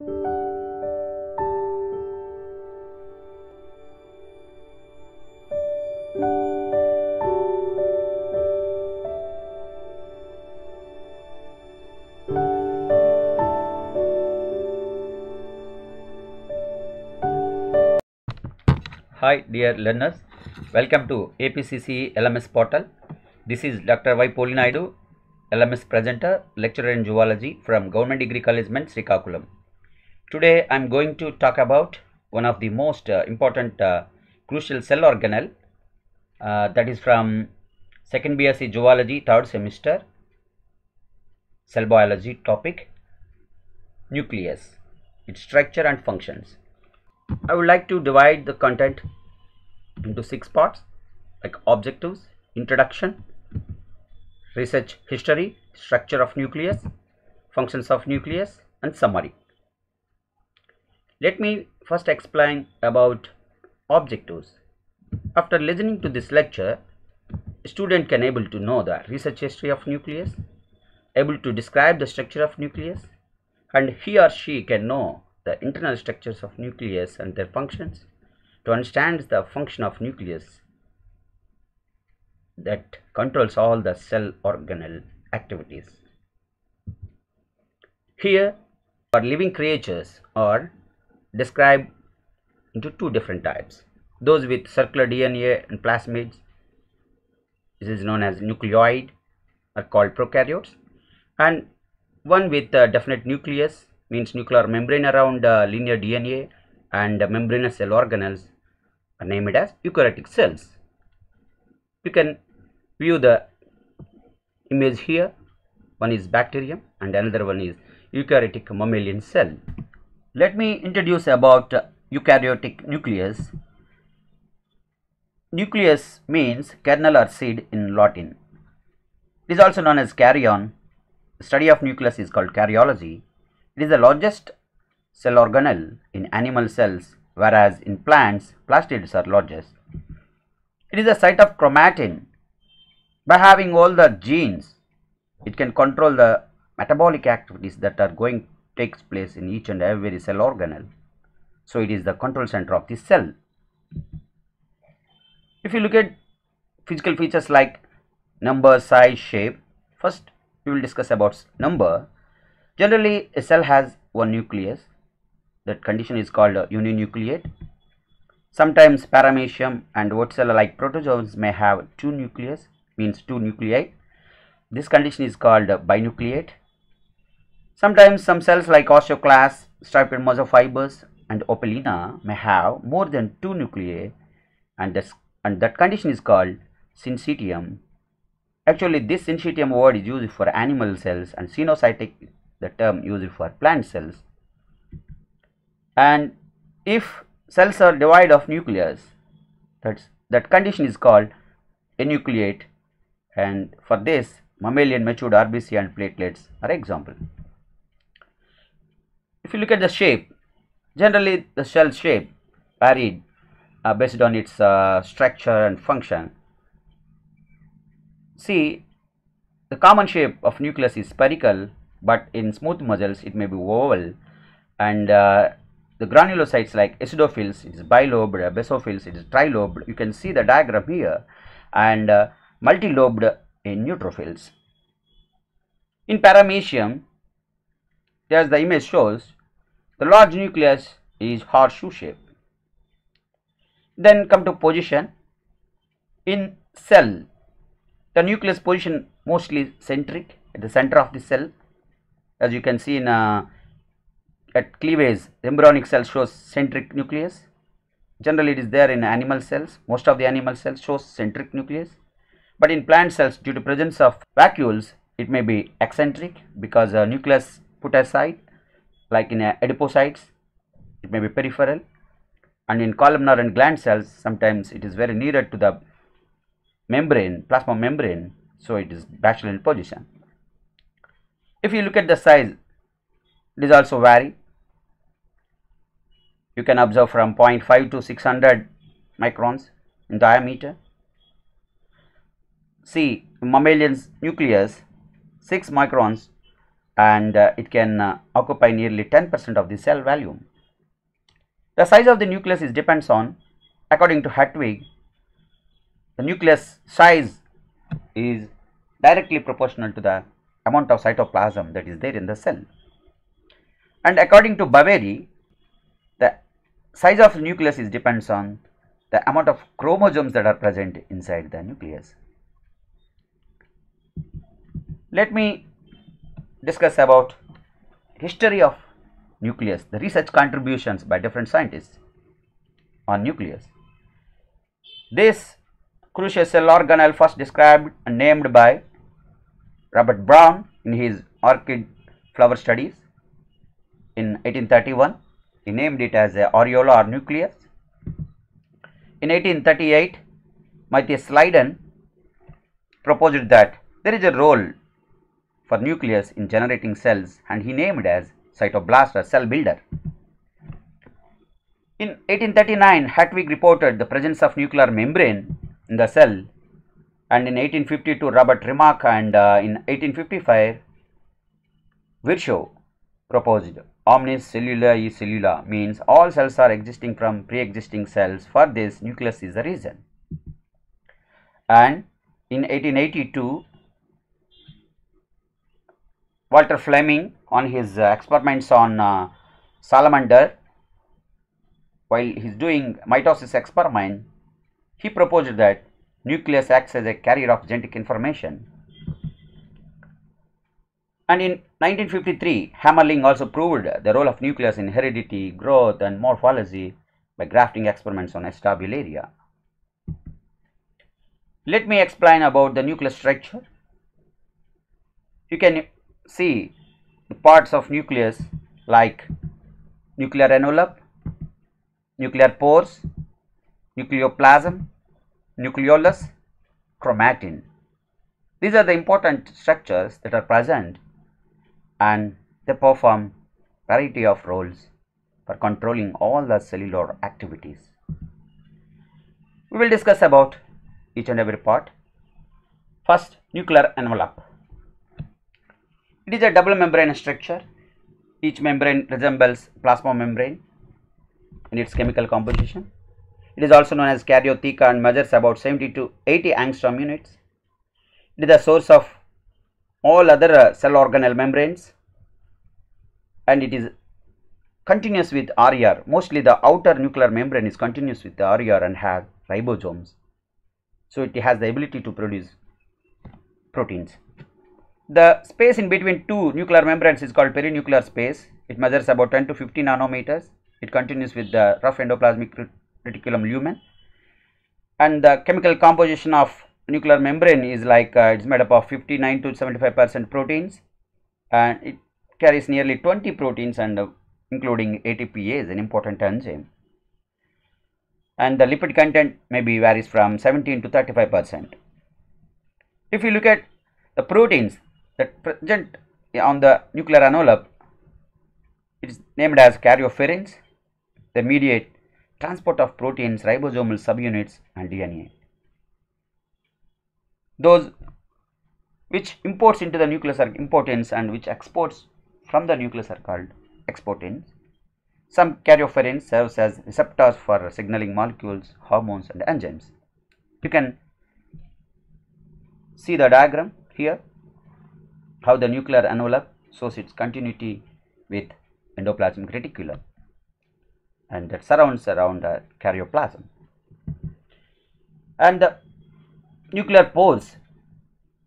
Hi dear learners, welcome to APCC LMS portal. This is Dr. Y. Polinaidu, LMS presenter, lecturer in zoology from Government Degree College Srikakulam. Today I am going to talk about one of the most uh, important uh, crucial cell organelle uh, that is from second BSc zoology third semester cell biology topic nucleus, its structure and functions. I would like to divide the content into six parts like objectives, introduction, research history, structure of nucleus, functions of nucleus and summary. Let me first explain about objectives. After listening to this lecture, student can able to know the research history of nucleus, able to describe the structure of nucleus and he or she can know the internal structures of nucleus and their functions to understand the function of nucleus that controls all the cell organelle activities. Here our living creatures are described into two different types. Those with circular DNA and plasmids, this is known as nucleoid, are called prokaryotes, and one with a definite nucleus means nuclear membrane around uh, linear DNA and uh, membranous cell organelles are named as eukaryotic cells. You can view the image here. One is bacterium and another one is eukaryotic mammalian cell. Let me introduce about eukaryotic nucleus. Nucleus means kernel or seed in Latin. It is also known as. The study of nucleus is called karyology. It is the largest cell organelle in animal cells whereas in plants plastids are largest. It is the site of chromatin. By having all the genes, it can control the metabolic activities that are going takes place in each and every cell organelle. So it is the control center of the cell. If you look at physical features like number, size, shape, first we will discuss about number. Generally, a cell has one nucleus. That condition is called uninucleate. Sometimes paramecium and what cell like protozoans may have two nucleus, means two nuclei. This condition is called binucleate. Sometimes some cells like osteoclasts, striped mesofibers and opalina may have more than two nuclei and, this, and that condition is called syncytium. Actually, this syncytium word is used for animal cells and cenocytic the term used for plant cells. And if cells are devoid of nucleus, that's, that condition is called enucleate and for this mammalian matured RBC and platelets are example. If you look at the shape, generally the cell shape varied uh, based on its uh, structure and function. See, the common shape of nucleus is spherical, but in smooth muscles it may be oval, and uh, the granulocytes like acidophils, it is bilobed, basophils, it is trilobed. You can see the diagram here, and uh, multilobed in neutrophils. In paramecium, as the image shows, the large nucleus is horseshoe shape. Then come to position. In cell, the nucleus position mostly centric at the center of the cell. As you can see in uh, at cleavage, embryonic cell shows centric nucleus. Generally, it is there in animal cells. Most of the animal cells shows centric nucleus. But in plant cells, due to presence of vacuoles, it may be eccentric because uh, nucleus put aside like in adipocytes it may be peripheral and in columnar and gland cells sometimes it is very nearer to the membrane plasma membrane so it is bachelor position. If you look at the size it is also vary. You can observe from 0.5 to 600 microns in diameter. See mammalian's nucleus 6 microns and uh, it can uh, occupy nearly 10% of the cell volume. The size of the nucleus is depends on according to Hertwig the nucleus size is directly proportional to the amount of cytoplasm that is there in the cell. And according to Boveri, the size of the nucleus is depends on the amount of chromosomes that are present inside the nucleus. Let me discuss about history of nucleus, the research contributions by different scientists on nucleus. This crucial cell organelle first described and named by Robert Brown in his orchid flower studies in 1831. He named it as a areola or nucleus. In 1838, Matthias Schleiden proposed that there is a role for nucleus in generating cells and he named as cytoblast cell builder. In 1839, Hertwig reported the presence of nuclear membrane in the cell and in 1852 Robert Remak and uh, in 1855 Virchow proposed omnis cellula e cellula means all cells are existing from pre-existing cells for this nucleus is the reason and in 1882 Walter Flemming on his uh, experiments on uh, salamander while he is doing mitosis experiment he proposed that nucleus acts as a carrier of genetic information. And in 1953, Hammerling also proved the role of nucleus in heredity, growth and morphology by grafting experiments on Acetabularia. Let me explain about the nucleus structure. You can see the parts of nucleus like nuclear envelope, nuclear pores, nucleoplasm, nucleolus, chromatin. These are the important structures that are present and they perform variety of roles for controlling all the cellular activities. We will discuss about each and every part. First, nuclear envelope. It is a double membrane structure. Each membrane resembles plasma membrane in its chemical composition. It is also known as karyotheca and measures about 70 to 80 angstrom units. It is the source of all other uh, cell organelle membranes and it is continuous with RER. Mostly the outer nuclear membrane is continuous with the RER and have ribosomes. So it has the ability to produce proteins. The space in between two nuclear membranes is called perinuclear space. It measures about 10 to 50 nanometers. It continues with the rough endoplasmic reticulum lumen and the chemical composition of nuclear membrane is like uh, it's made up of 59 to 75 percent proteins and it carries nearly 20 proteins and uh, including ATPase an important enzyme and the lipid content maybe varies from 17 to 35 percent. If you look at the proteins that present on the nuclear envelope it is named as karyopherins they mediate transport of proteins, ribosomal subunits and DNA. Those which imports into the nucleus are importins and which exports from the nucleus are called exportins. Some karyopherins serves as receptors for signaling molecules, hormones and enzymes. You can see the diagram here how the nuclear envelope shows its continuity with endoplasmic reticulum and that surrounds around the karyoplasm. And the nuclear pores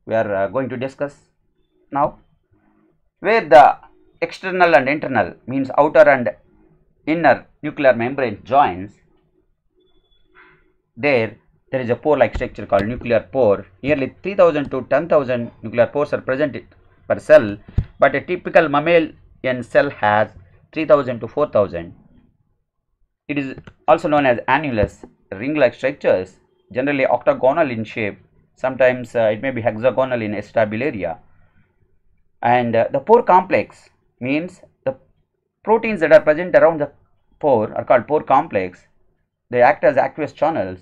we are uh, going to discuss now where the external and internal means outer and inner nuclear membrane joins there there is a pore like structure called nuclear pore nearly 3000 to 10000 nuclear pores are present per cell but a typical mammalian cell has 3000 to 4000 it is also known as annulus, ring-like structures, generally octagonal in shape. Sometimes uh, it may be hexagonal in Acetabularia. And uh, the pore complex means the proteins that are present around the pore are called pore complex. They act as aqueous channels.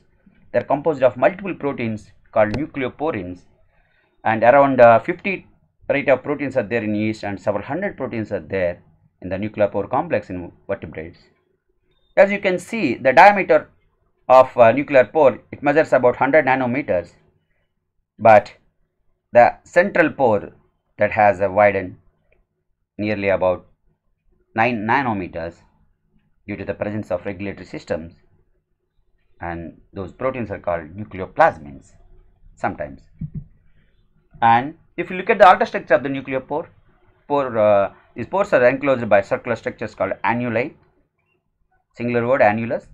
They are composed of multiple proteins called nucleoporins and around uh, 50 variety of proteins are there in yeast and several hundred proteins are there in the nuclear pore complex in vertebrates. As you can see, the diameter of uh, nuclear pore, it measures about 100 nanometers, but the central pore that has a widened nearly about 9 nanometers due to the presence of regulatory systems and those proteins are called nucleoplasmins sometimes. And if you look at the outer structure of the nuclear pore, pore uh, these pores are enclosed by circular structures called annuli, singular word annulus.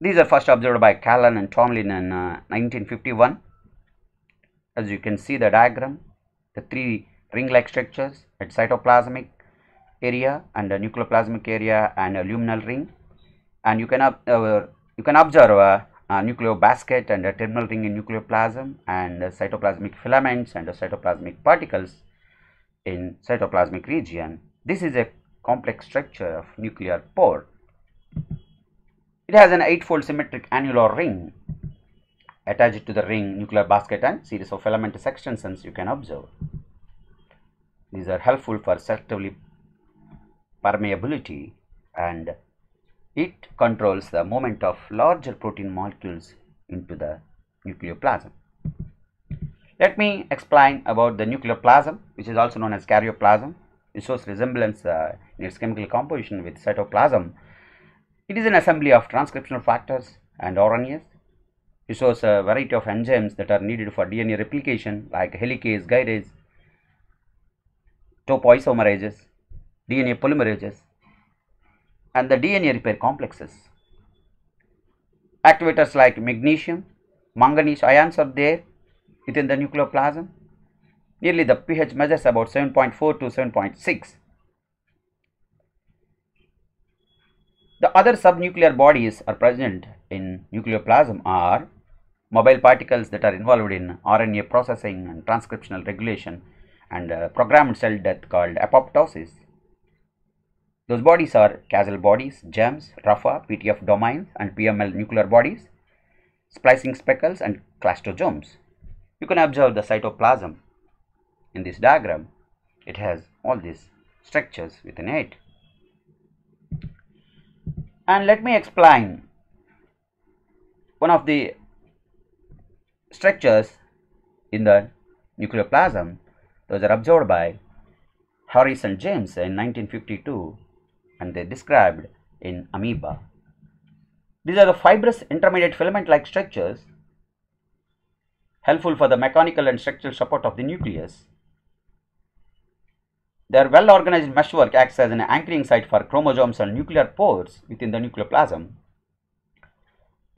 These are first observed by Callan and Tomlin in uh, 1951. As you can see the diagram, the three ring-like structures at cytoplasmic area and a nucleoplasmic area and a luminal ring and you can uh, you can observe a, a nucleobasket and a terminal ring in nucleoplasm and uh, cytoplasmic filaments and cytoplasmic particles in cytoplasmic region. This is a complex structure of nuclear pore. It has an eightfold symmetric annular ring attached to the ring nuclear basket and series of filamentous extensions you can observe. These are helpful for selectively permeability and it controls the movement of larger protein molecules into the nucleoplasm. Let me explain about the nucleoplasm which is also known as karyoplasm. It shows resemblance uh, in its chemical composition with cytoplasm. It is an assembly of transcriptional factors and RNAs. It shows a variety of enzymes that are needed for DNA replication like helicase, guidase, topoisomerases, DNA polymerases and the DNA repair complexes. Activators like magnesium, manganese ions are there within the nucleoplasm. Nearly the pH measures about 7.4 to 7.6. The other subnuclear bodies are present in nucleoplasm are mobile particles that are involved in RNA processing and transcriptional regulation and uh, programmed cell death called apoptosis. Those bodies are Castle bodies, GEMS, RAFA, PTF domains and PML nuclear bodies, splicing speckles and clastosomes. You can observe the cytoplasm in this diagram. It has all these structures within it. And let me explain one of the structures in the nucleoplasm those are observed by Harris and James in 1952 and they described in amoeba. These are the fibrous intermediate filament like structures helpful for the mechanical and structural support of the nucleus. Their well organized meshwork acts as an anchoring site for chromosomes and nuclear pores within the nucleoplasm.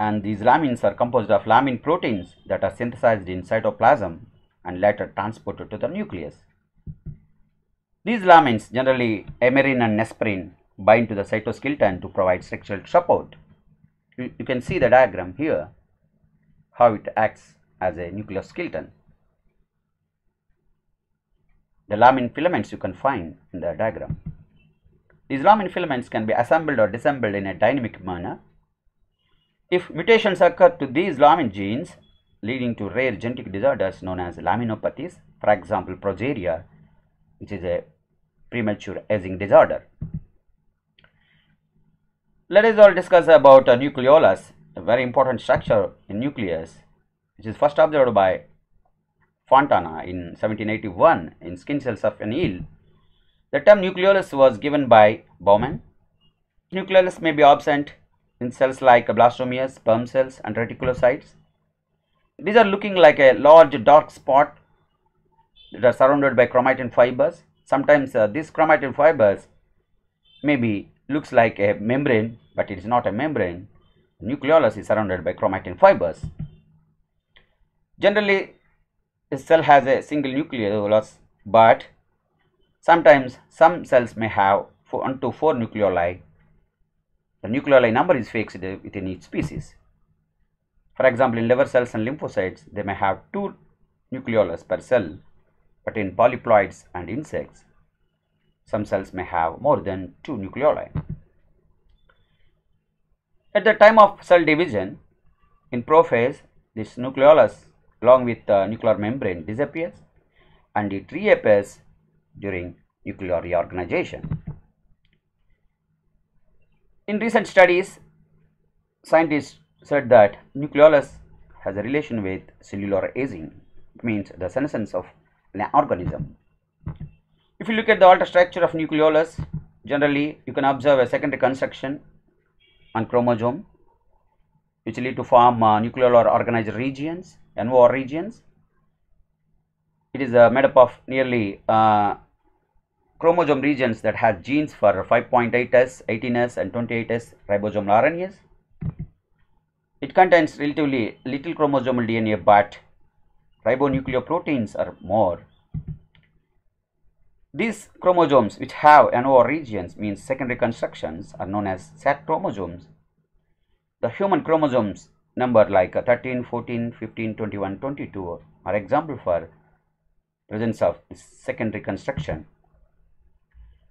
And these lamins are composed of lamin proteins that are synthesized in cytoplasm and later transported to the nucleus. These lamins, generally emerin and nesprin, bind to the cytoskeleton to provide structural support. You, you, can see the diagram here, how it acts as a nuclear skeleton. The lamin filaments you can find in the diagram. These lamin filaments can be assembled or disassembled in a dynamic manner. If mutations occur to these lamin genes, leading to rare genetic disorders known as laminopathies, for example, progeria, which is a premature aging disorder. Let us all discuss about a nucleolus, a very important structure in nucleus, which is first observed by Fontana in 1781 in skin cells of an eel. The term nucleolus was given by Bowman. Nucleolus may be absent in cells like blastomeres, sperm cells and reticulocytes. These are looking like a large dark spot that are surrounded by chromatin fibers. Sometimes uh, these chromatin fibers maybe looks like a membrane, but it is not a membrane. Nucleolus is surrounded by chromatin fibers. Generally, a cell has a single nucleolus, but sometimes some cells may have one to four nucleoli. The nucleoli number is fixed within each species. For example, in liver cells and lymphocytes, they may have two nucleolus per cell, but in polyploids and insects, some cells may have more than two nucleoli. At the time of cell division, in prophase, this nucleolus along with the nuclear membrane disappears and it reappears during nuclear reorganization. In recent studies, scientists said that nucleolus has a relation with cellular aging, it means the senescence of an organism. If you look at the altered structure of nucleolus, generally you can observe a secondary constriction on chromosome which lead to form uh, or organized regions, NOR regions. It is uh, made up of nearly uh, chromosome regions that has genes for 5.8s, 18s and 28s ribosomal RNAs. It contains relatively little chromosomal DNA but ribonucleoproteins are more. These chromosomes which have NOR regions means secondary constrictions are known as SAT chromosomes. The human chromosomes number like 13, 14, 15, 21, 22 are example for presence of secondary constriction.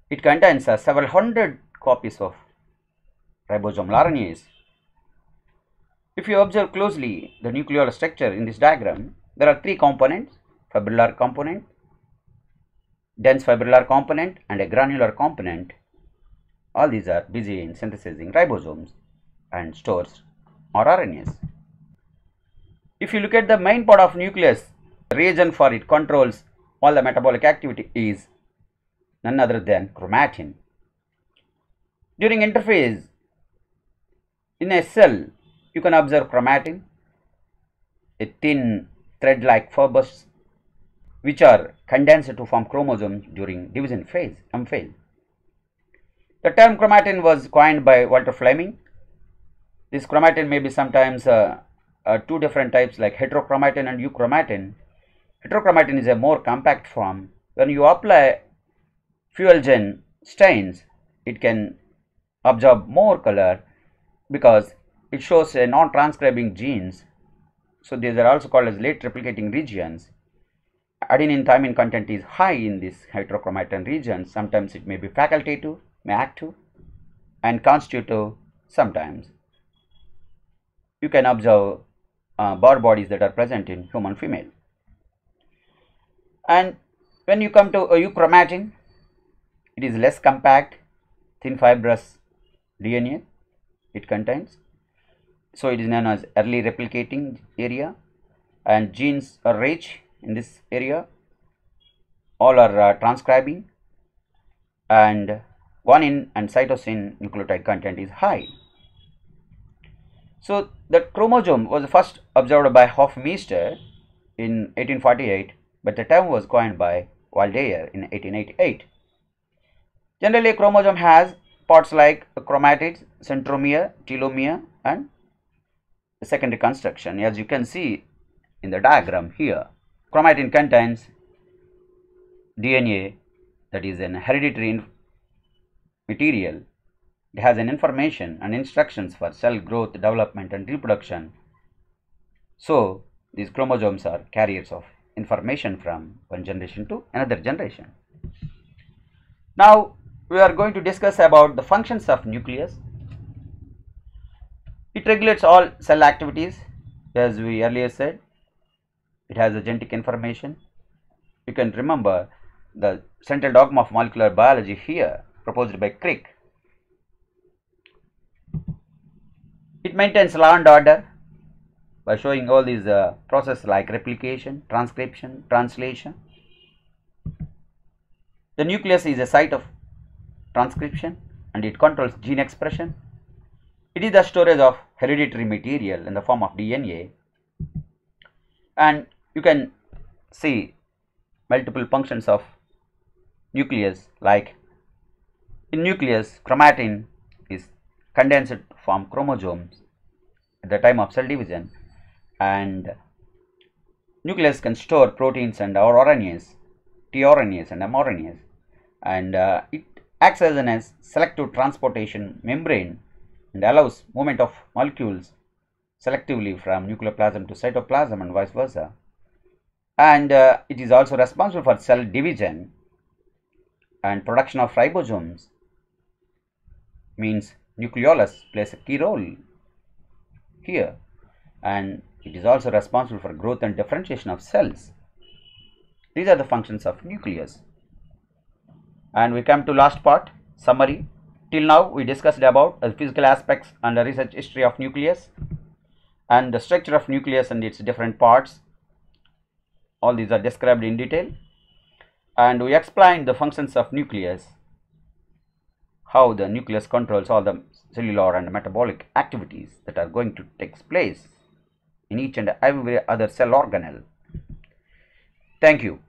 It contains uh, several hundred copies of ribosomal RNAs. If you observe closely the nuclear structure in this diagram, there are three components, fibrillar component, dense fibrillar component and a granular component. All these are busy in synthesizing ribosomes and stores or RNAs. If you look at the main part of nucleus, the region for it controls all the metabolic activity is none other than chromatin. During interphase in a cell, you can observe chromatin, a thin thread-like fibers which are condensed to form chromosomes during division phase, M phase. The term chromatin was coined by Walter Flemming. This chromatin may be sometimes uh, uh, two different types like heterochromatin and euchromatin. Heterochromatin is a more compact form. When you apply Feulgen stains, it can absorb more color because it shows a non-transcribing genes. So these are also called as late replicating regions. Adenine thymine content is high in this heterochromatin region. Sometimes it may be facultative, may active and constitutive sometimes. You can observe uh, Barr bodies that are present in human female. And when you come to euchromatin, it is less compact, thin fibrous DNA it contains. So it is known as early replicating area and genes are rich in this area. All are uh, transcribing and guanine and cytosine nucleotide content is high. So the chromosome was first observed by Hofmeister in 1848 but the term was coined by Waldeyer in 1888. Generally, a chromosome has parts like chromatids, centromere, telomere and secondary constriction as you can see in the diagram here. Chromatin contains DNA that is an hereditary material. It has an information and instructions for cell growth, development and reproduction. So, these chromosomes are carriers of information from one generation to another generation. Now, we are going to discuss about the functions of nucleus. It regulates all cell activities as we earlier said. It has a genetic information. You can remember the central dogma of molecular biology here proposed by Crick. It maintains law and order by showing all these uh, processes like replication, transcription, translation. The nucleus is a site of transcription and it controls gene expression. It is the storage of hereditary material in the form of DNA and you can see multiple functions of nucleus like in nucleus chromatin is condensed from chromosomes at the time of cell division and nucleus can store proteins and our RNAs, tRNAs and mRNAs and uh, it acts as an selective transportation membrane and allows movement of molecules selectively from nucleoplasm to cytoplasm and vice versa. And uh, it is also responsible for cell division and production of ribosomes means nucleolus plays a key role here and it is also responsible for growth and differentiation of cells. These are the functions of nucleus. And we come to last part, summary. Till now we discussed about the physical aspects and the research history of nucleus and the structure of nucleus and its different parts all these are described in detail and we explained the functions of nucleus how the nucleus controls all the cellular and metabolic activities that are going to take place in each and every other cell organelle. Thank you.